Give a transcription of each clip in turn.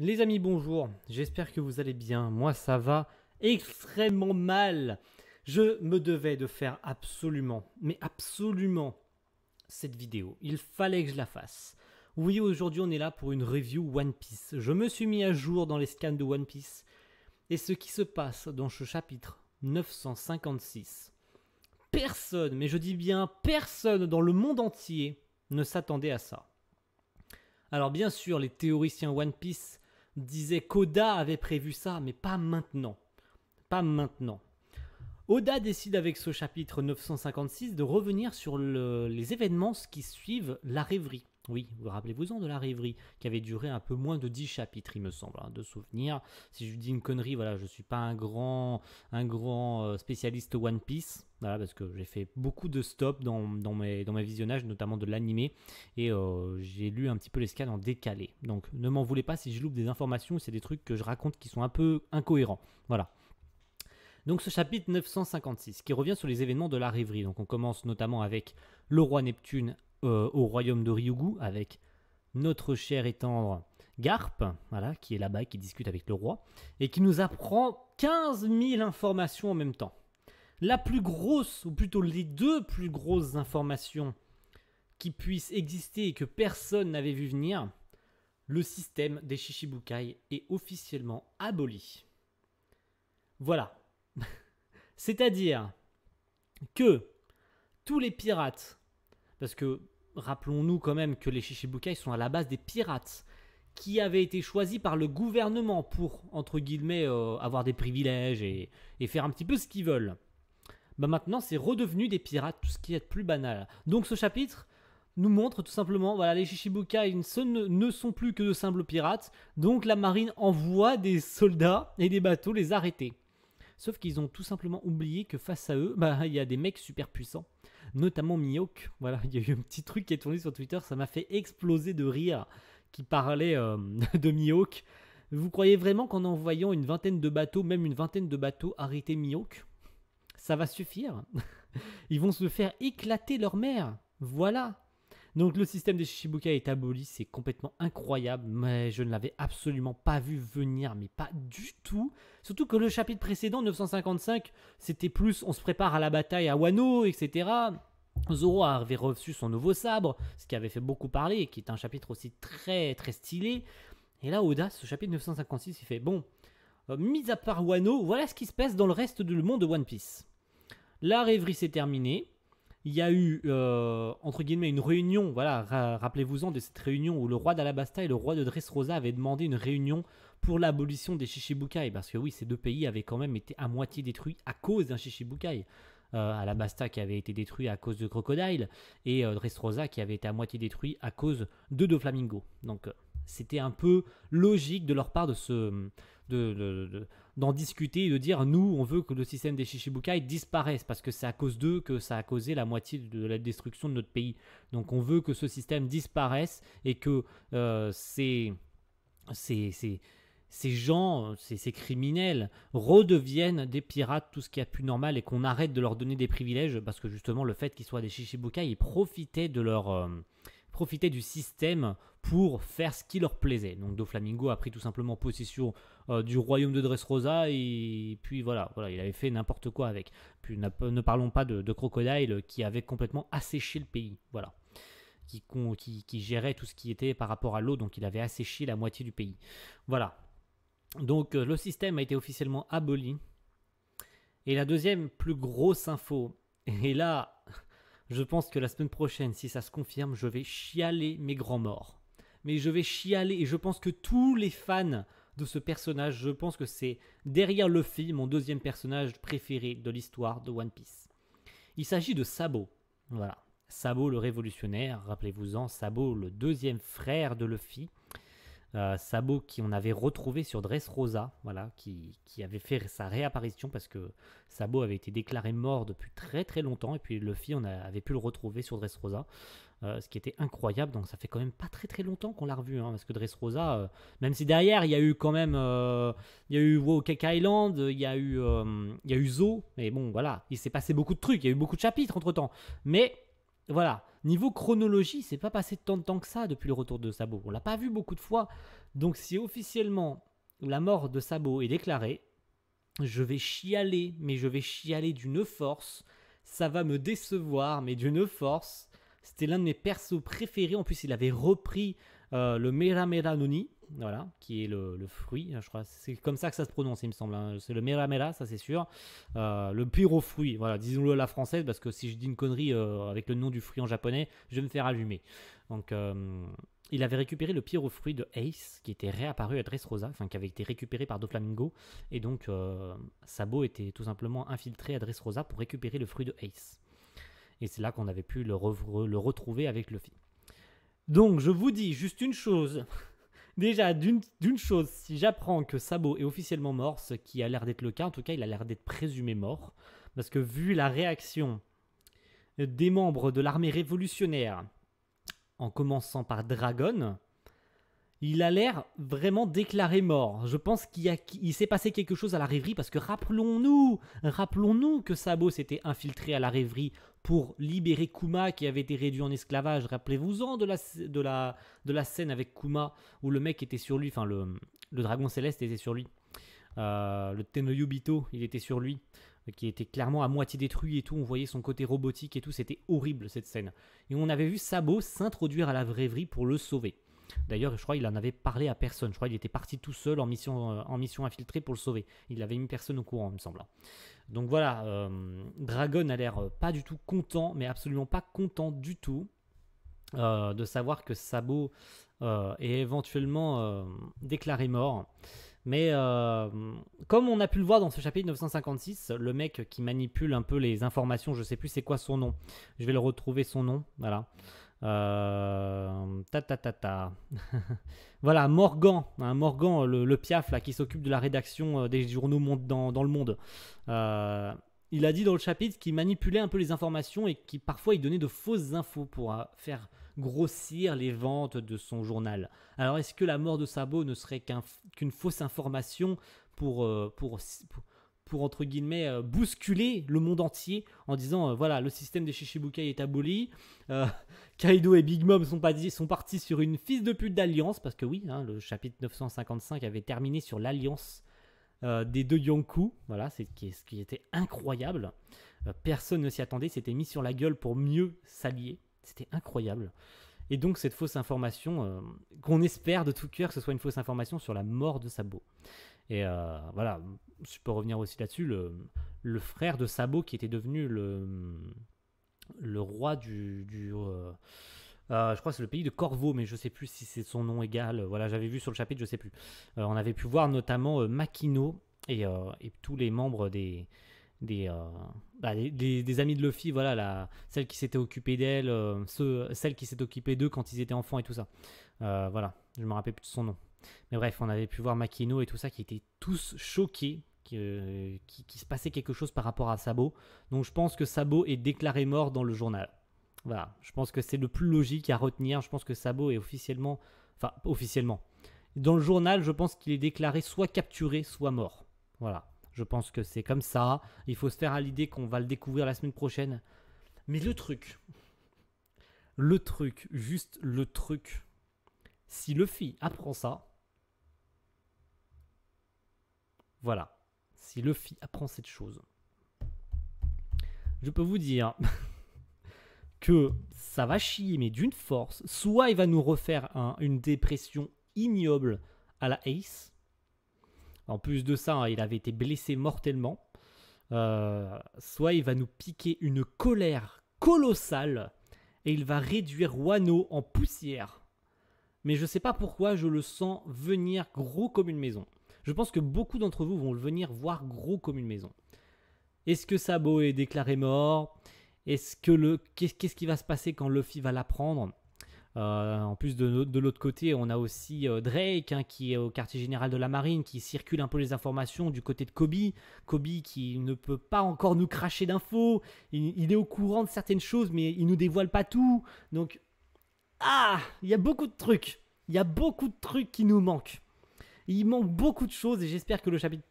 Les amis, bonjour. J'espère que vous allez bien. Moi, ça va extrêmement mal. Je me devais de faire absolument, mais absolument, cette vidéo. Il fallait que je la fasse. Oui, aujourd'hui, on est là pour une review One Piece. Je me suis mis à jour dans les scans de One Piece. Et ce qui se passe dans ce chapitre 956. Personne, mais je dis bien personne dans le monde entier ne s'attendait à ça. Alors bien sûr, les théoriciens One Piece disaient qu'Oda avait prévu ça, mais pas maintenant. Pas maintenant. Oda décide avec ce chapitre 956 de revenir sur les événements qui suivent la rêverie. Oui, vous rappelez-vous-en de la rêverie, qui avait duré un peu moins de 10 chapitres, il me semble, hein, de souvenirs. Si je dis une connerie, voilà, je ne suis pas un grand, un grand euh, spécialiste One Piece, voilà, parce que j'ai fait beaucoup de stops dans, dans, mes, dans mes visionnages, notamment de l'animé, et euh, j'ai lu un petit peu les scans en décalé. Donc ne m'en voulez pas si je loupe des informations, c'est des trucs que je raconte qui sont un peu incohérents. Voilà. Donc ce chapitre 956 qui revient sur les événements de la rêverie. Donc on commence notamment avec le roi Neptune euh, au royaume de Ryugu avec notre cher et tendre Garp, voilà, qui est là-bas, qui discute avec le roi, et qui nous apprend 15 000 informations en même temps. La plus grosse, ou plutôt les deux plus grosses informations qui puissent exister et que personne n'avait vu venir, le système des Shishibukai est officiellement aboli. Voilà. C'est-à-dire que tous les pirates parce que rappelons-nous quand même que les Shishibukai sont à la base des pirates qui avaient été choisis par le gouvernement pour, entre guillemets, euh, avoir des privilèges et, faire un petit peu ce qu'ils veulent. Bah maintenant, c'est redevenu des pirates, tout ce qui est plus banal. Donc ce chapitre nous montre tout simplement, voilà, les Shishibukai ne, sont plus que de simples pirates, donc la marine envoie des soldats et des bateaux les arrêter. Sauf qu'ils ont tout simplement oublié que face à eux, bah, il y a des mecs super puissants notamment Mihawk. Voilà, il y a eu un petit truc qui est tourné sur Twitter, ça m'a fait exploser de rire, qui parlait euh, de Mihawk. Vous croyez vraiment qu'en envoyant une vingtaine de bateaux, même une vingtaine de bateaux, arrêter Mihawk Ça va suffire? Ils vont se faire éclater leur mère. Voilà donc le système des Shichibukai est aboli, c'est complètement incroyable, mais je ne l'avais absolument pas vu venir, mais pas du tout. Surtout que le chapitre précédent, 955, c'était plus on se prépare à la bataille à Wano, etc. Zoro avait reçu son nouveau sabre, ce qui avait fait beaucoup parler, et qui est un chapitre aussi très très stylé. Et là, Oda, ce chapitre 956, il fait bon, euh, mis à part Wano, voilà ce qui se passe dans le reste du monde de One Piece. La rêverie s'est terminée, il y a eu, euh, entre guillemets, une réunion, voilà, rappelez-vous-en de cette réunion où le roi d'Alabasta et le roi de Dressrosa avaient demandé une réunion pour l'abolition des Shishibukai, parce que oui, ces deux pays avaient quand même été à moitié détruits à cause d'un Shishibukai. Euh, Alabasta qui avait été détruit à cause de Crocodile, et euh, Dressrosa qui avait été à moitié détruit à cause de Doflamingo. Donc euh, c'était un peu logique de leur part de se d'en discuter et de dire nous on veut que le système des Shishibukai disparaisse parce que c'est à cause d'eux que ça a causé la moitié de la destruction de notre pays. Donc on veut que ce système disparaisse et que euh, ces, ces, ces, gens, ces, ces, criminels redeviennent des pirates, tout ce qui est plus normal et qu'on arrête de leur donner des privilèges parce que justement le fait qu'ils soient des Shishibukai, ils profitaient de leur... Euh, profitaient du système pour faire ce qui leur plaisait. Donc Doflamingo a pris tout simplement possession euh, du royaume de Dressrosa et puis voilà, voilà il avait fait n'importe quoi avec. Puis ne parlons pas de, Crocodile qui avait complètement asséché le pays, voilà. Qui, gérait tout ce qui était par rapport à l'eau, donc il avait asséché la moitié du pays. Voilà. Donc euh, le système a été officiellement aboli. Et la deuxième plus grosse info, et là, je pense que la semaine prochaine, si ça se confirme, je vais chialer mes grands morts. Mais je vais chialer et je pense que tous les fans de ce personnage, je pense que c'est derrière Luffy mon deuxième personnage préféré de l'histoire de One Piece. Il s'agit de Sabo. Voilà. Sabo le révolutionnaire, rappelez-vous-en, Sabo le deuxième frère de Luffy. Euh, Sabo qui on avait retrouvé sur Dressrosa, voilà, qui, qui, avait fait sa réapparition parce que Sabo avait été déclaré mort depuis très très longtemps et puis Luffy on avait pu le retrouver sur Dressrosa, euh, ce qui était incroyable. Donc ça fait quand même pas très très longtemps qu'on l'a revu, hein, parce que Dressrosa, euh, même si derrière il y a eu quand même, il y a eu Wokek Island, il y a eu, il y a eu Zo, mais bon voilà, il s'est passé beaucoup de trucs, il y a eu beaucoup de chapitres entre temps, mais voilà, Niveau chronologie, c'est pas passé tant de temps que ça depuis le retour de Sabo. On l'a pas vu beaucoup de fois. Donc si officiellement la mort de Sabo est déclarée, je vais chialer, mais je vais chialer d'une force. Ça va me décevoir, mais d'une force. C'était l'un de mes persos préférés. En plus, il avait repris euh, le Mera Mera Noni, voilà, qui est le, fruit, je crois. C'est comme ça que ça se prononce, il me semble. Hein. C'est le Mera Mera, ça c'est sûr. Euh, le pyro fruit, voilà, disons-le à la française, parce que si je dis une connerie euh, avec le nom du fruit en japonais, je vais me faire allumer. Donc, il avait récupéré le pyro fruit de Ace, qui était réapparu à Dressrosa, enfin qui avait été récupéré par Doflamingo. Et donc, Sabo était tout simplement infiltré à Dressrosa pour récupérer le fruit de Ace. Et c'est là qu'on avait pu le, retrouver avec Luffy. Donc, je vous dis juste une chose. Déjà, d'une chose, si j'apprends que Sabo est officiellement mort, ce qui a l'air d'être le cas, en tout cas, il a l'air d'être présumé mort. Parce que vu la réaction des membres de l'armée révolutionnaire, en commençant par Dragon, il a l'air vraiment déclaré mort. Je pense qu'il s'est passé quelque chose à la rêverie parce que rappelons-nous, rappelons-nous que Sabo s'était infiltré à la rêverie pour libérer Kuma qui avait été réduit en esclavage. Rappelez-vous-en de la, scène avec Kuma où le mec était sur lui, enfin le, le dragon céleste était sur lui. Euh, le Tenoyubito, il était sur lui, qui était clairement à moitié détruit et tout. On voyait son côté robotique et tout. C'était horrible cette scène. Et on avait vu Sabo s'introduire à la rêverie pour le sauver. D'ailleurs, je crois qu'il en avait parlé à personne. Je crois qu'il était parti tout seul en mission, euh, en mission infiltrée pour le sauver. Il avait une personne au courant, il me semble. Donc voilà, euh, Dragon a l'air euh, pas du tout content, mais absolument pas content du tout de savoir que Sabo est éventuellement déclaré mort. Mais comme on a pu le voir dans ce chapitre 956, le mec qui manipule un peu les informations, je sais plus c'est quoi son nom. Je vais le retrouver son nom, voilà. Euh, ta ta ta ta. voilà, Morgan, hein, Morgan, le, piaf là, qui s'occupe de la rédaction euh, des journaux dans, dans le monde. Euh, il a dit dans le chapitre qu'il manipulait un peu les informations et qu'il parfois il donnait de fausses infos pour faire grossir les ventes de son journal. Alors est-ce que la mort de Sabo ne serait qu'une fausse information pour, pour pour entre guillemets euh, bousculer le monde entier en disant euh, voilà le système des Shishibukai est aboli euh, Kaido et Big Mom sont, sont, partis sur une fils de pute d'alliance parce que oui hein, le chapitre 955 avait terminé sur l'alliance des deux Yonkou. Voilà c'est ce qui était incroyable. Personne ne s'y attendait c'était mis sur la gueule pour mieux s'allier. C'était incroyable. Et donc cette fausse information qu'on espère de tout cœur que ce soit une fausse information sur la mort de Sabo et euh, voilà, je peux revenir aussi là-dessus, le, frère de Sabo qui était devenu le, le roi du... euh, euh, je crois que c'est le pays de Corvo, mais je sais plus si c'est son nom égal. Voilà, j'avais vu sur le chapitre, je sais plus. on avait pu voir notamment Makino et, et, tous les membres des, des, bah, des, amis de Luffy, voilà, la, celle qui s'était occupée d'elle, celle qui s'est occupée d'eux quand ils étaient enfants et tout ça. voilà, je me rappelle plus de son nom. Mais bref, on avait pu voir Makino et tout ça qui étaient tous choqués qu'il qui, se passait quelque chose par rapport à Sabo. Donc je pense que Sabo est déclaré mort dans le journal. Voilà, je pense que c'est le plus logique à retenir. Je pense que Sabo est officiellement, enfin officiellement, dans le journal, je pense qu'il est déclaré soit capturé, soit mort. Voilà, je pense que c'est comme ça. Il faut se faire à l'idée qu'on va le découvrir la semaine prochaine. Mais le truc, le truc, juste le truc, si Luffy apprend ça, voilà. Si Luffy apprend cette chose, je peux vous dire que ça va chier, mais d'une force. Soit il va nous refaire une dépression ignoble à la Ace. En plus de ça, hein, il avait été blessé mortellement. Euh, soit il va nous piquer une colère colossale et il va réduire Wano en poussière. Mais je ne sais pas pourquoi je le sens venir gros comme une maison. Je pense que beaucoup d'entre vous vont le venir voir gros comme une maison. Est-ce que Sabo est déclaré mort? Est-ce que le qu'est-ce qui va se passer quand Luffy va l'apprendre? Euh, en plus de, l'autre côté, on a aussi euh, Drake hein, qui est au quartier général de la marine, qui circule un peu les informations du côté de Kobe. Kobe qui ne peut pas encore nous cracher d'infos. Il, est au courant de certaines choses, mais il nous dévoile pas tout. Donc, ah, il y a beaucoup de trucs. Il y a beaucoup de trucs qui nous manquent. Il manque beaucoup de choses et j'espère que le chapitre,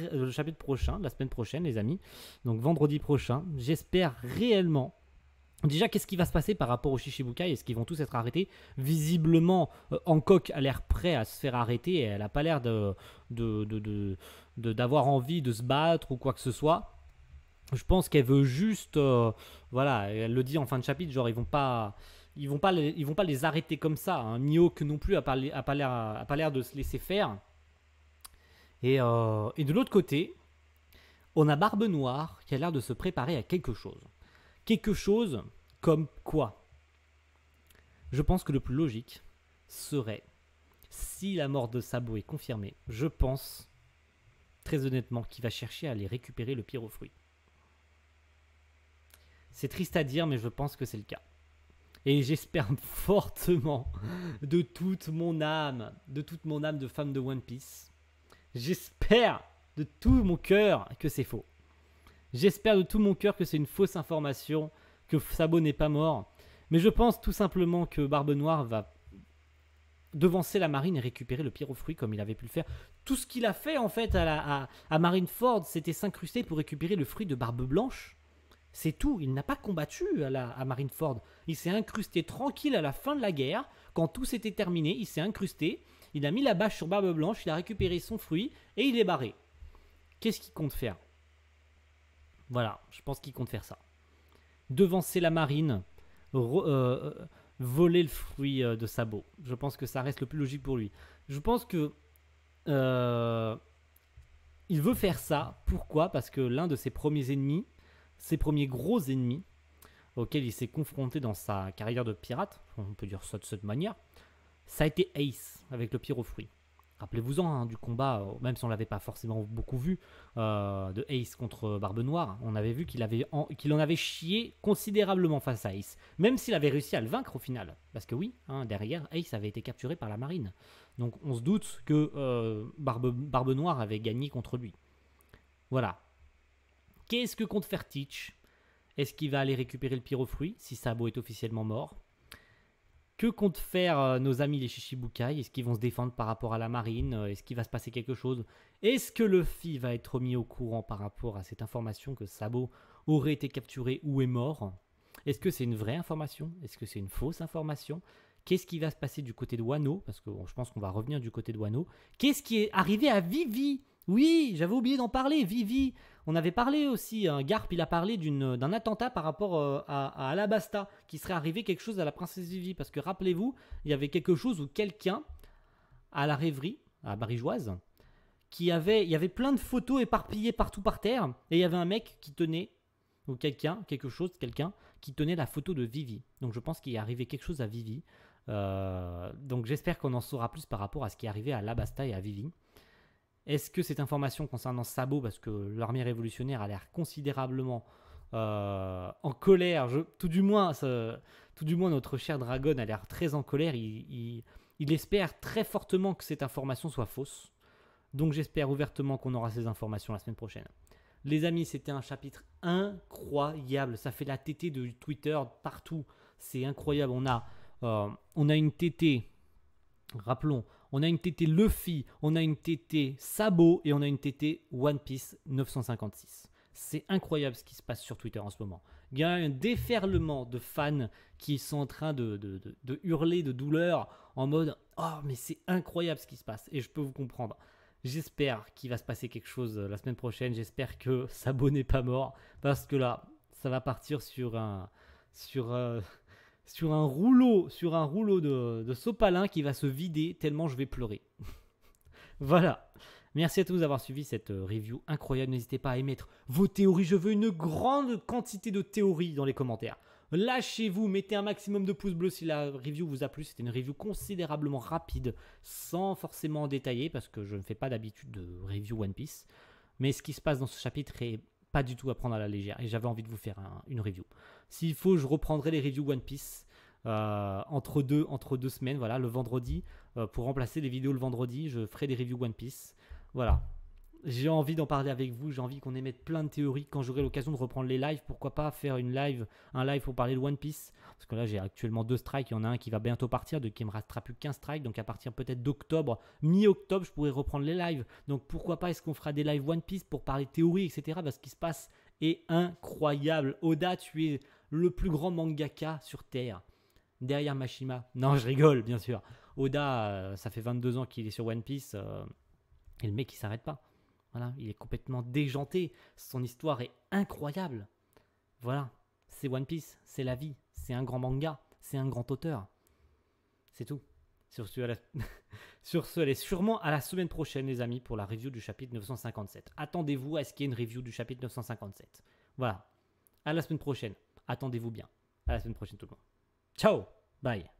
euh, le chapitre prochain, la semaine prochaine, les amis, donc vendredi prochain, j'espère réellement Déjà, qu'est-ce qui va se passer par rapport aux Shishibukai? Est-ce qu'ils vont tous être arrêtés? Visiblement, euh, Hancock a l'air prêt à se faire arrêter et elle n'a pas l'air de, d'avoir envie de se battre ou quoi que ce soit. Je pense qu'elle veut juste, euh, voilà, elle le dit en fin de chapitre, genre ils vont pas, ils vont pas, les, vont pas les arrêter comme ça. Hein. Mihawk non plus a pas, a pas l'air, de se laisser faire. Et, euh, et de l'autre côté, on a Barbe Noire qui a l'air de se préparer à quelque chose. Quelque chose comme quoi? Je pense que le plus logique serait, si la mort de Sabo est confirmée, je pense, très honnêtement, qu'il va chercher à aller récupérer le pire aux fruits. C'est triste à dire, mais je pense que c'est le cas. Et j'espère fortement, de toute mon âme, de toute mon âme de femme de One Piece, j'espère de tout mon cœur que c'est faux. J'espère de tout mon cœur que c'est une fausse information, que Sabo n'est pas mort. Mais je pense tout simplement que Barbe Noire va devancer la marine et récupérer le fruits comme il avait pu le faire. Tout ce qu'il a fait en fait à, la, à, Marineford, c'était s'incruster pour récupérer le fruit de Barbe Blanche. C'est tout. Il n'a pas combattu à, la, à Marineford. Il s'est incrusté tranquille à la fin de la guerre. Quand tout s'était terminé, il s'est incrusté. Il a mis la bâche sur Barbe Blanche. Il a récupéré son fruit et il est barré. Qu'est-ce qu'il compte faire? Voilà, je pense qu'il compte faire ça. Devancer la marine, euh, voler le fruit euh, de Sabot. Je pense que ça reste le plus logique pour lui. Je pense que euh, il veut faire ça. Pourquoi? Parce que l'un de ses premiers ennemis, ses premiers gros ennemis, auxquels il s'est confronté dans sa carrière de pirate, on peut dire ça de cette manière, ça a été Ace avec le fruits. Rappelez-vous-en hein, du combat, euh, même si on l'avait pas forcément beaucoup vu, euh, de Ace contre Barbe Noire. On avait vu qu'il en, avait chié considérablement face à Ace, même s'il avait réussi à le vaincre au final. Parce que oui, hein, derrière, Ace avait été capturé par la marine. Donc on se doute que euh, Barbe Noire avait gagné contre lui. Voilà. Qu'est-ce que compte faire Teach? Est-ce qu'il va aller récupérer le pyro fruit si Sabo est officiellement mort? Que comptent faire euh, nos amis les Shishibukai Est-ce qu'ils vont se défendre par rapport à la marine? Euh, Est-ce qu'il va se passer quelque chose? Est-ce que Luffy va être mis au courant par rapport à cette information que Sabo aurait été capturé ou est mort? Est-ce que c'est une vraie information? Est-ce que c'est une fausse information? Qu'est-ce qui va se passer du côté de Wano? Parce que je pense qu'on va revenir du côté de Wano. Qu'est-ce qui est arrivé à Vivi? Oui, j'avais oublié d'en parler. Vivi, on avait parlé aussi, un Garp, il a parlé d'un attentat par rapport euh, à, Alabasta, qui serait arrivé quelque chose à la princesse Vivi. Parce que rappelez-vous, il y avait quelque chose où quelqu'un, à la rêverie, à Barigeoise, qui avait, il y avait plein de photos éparpillées partout par terre, et il y avait un mec qui tenait, ou quelqu'un, quelque chose, quelqu'un, qui tenait la photo de Vivi. Donc je pense qu'il est arrivé quelque chose à Vivi. Euh, donc j'espère qu'on en saura plus par rapport à ce qui est arrivé à Alabasta et à Vivi. Est-ce que cette information concernant Sabo, parce que l'armée révolutionnaire a l'air considérablement euh, en colère, tout, du moins, tout du moins notre cher Dragon a l'air très en colère, il, espère très fortement que cette information soit fausse. Donc j'espère ouvertement qu'on aura ces informations la semaine prochaine. Les amis, c'était un chapitre incroyable. Ça fait la TT de Twitter partout. C'est incroyable. On a, euh, on a une TT, rappelons, on a une TT Luffy, on a une TT Sabo et on a une TT One Piece 956. C'est incroyable ce qui se passe sur Twitter en ce moment. Il y a un déferlement de fans qui sont en train de, hurler de douleur en mode Oh, mais c'est incroyable ce qui se passe. Et je peux vous comprendre. J'espère qu'il va se passer quelque chose la semaine prochaine. J'espère que Sabo n'est pas mort. Parce que là, ça va partir sur un. Sur, euh, sur un rouleau, sur un rouleau de, de sopalin qui va se vider tellement je vais pleurer. voilà. Merci à tous d'avoir suivi cette euh, review incroyable. N'hésitez pas à émettre vos théories. Je veux une grande quantité de théories dans les commentaires. Lâchez-vous, mettez un maximum de pouces bleus si la review vous a plu. C'était une review considérablement rapide, sans forcément détailler, parce que je ne fais pas d'habitude de review One Piece. Mais ce qui se passe dans ce chapitre est pas du tout à prendre à la légère. Et j'avais envie de vous faire une review. S'il faut, je reprendrai les reviews One Piece euh, entre, deux, entre deux semaines, voilà, le vendredi. Euh, pour remplacer les vidéos le vendredi, je ferai des reviews One Piece. Voilà. J'ai envie d'en parler avec vous, j'ai envie qu'on émette plein de théories. Quand j'aurai l'occasion de reprendre les lives, pourquoi pas faire une live, un live pour parler de One Piece? Parce que là, j'ai actuellement deux strikes. Il y en a un qui va bientôt partir, de qui me restera plus qu'un strike. Donc, à partir peut-être d'octobre, mi-octobre, je pourrai reprendre les lives. Donc, pourquoi pas est-ce qu'on fera des lives One Piece pour parler théorie, etc. Parce qu'il se passe est incroyable. Oda, tu es le plus grand mangaka sur Terre. Derrière Mashima. Non, je rigole, bien sûr. Oda, euh, ça fait 22 ans qu'il est sur One Piece. euh, et le mec, il s'arrête pas. Voilà, il est complètement déjanté. Son histoire est incroyable. Voilà, c'est One Piece, c'est la vie, c'est un grand manga, c'est un grand auteur. C'est tout. Sur ce, la- sûrement à la semaine prochaine, les amis, pour la review du chapitre 957. Attendez-vous à ce qu'il y ait une review du chapitre 957. Voilà. À la semaine prochaine. Attendez-vous bien. À la semaine prochaine, tout le monde. Ciao Bye